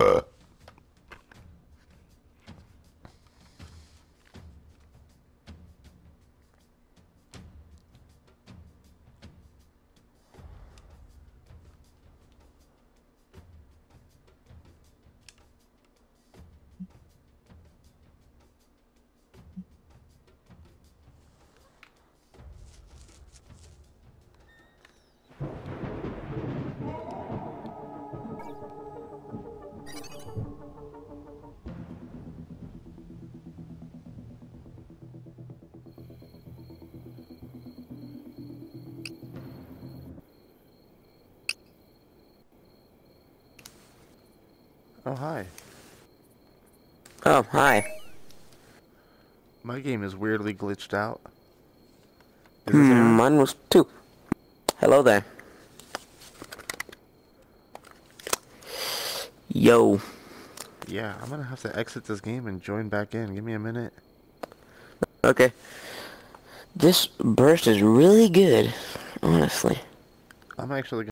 Uh. Oh, hi. Oh, hi. My game is weirdly glitched out. Hmm, mine was too. Hello there. Yo. Yeah, I'm gonna have to exit this game and join back in. Give me a minute. Okay. This burst is really good, honestly. I'm actually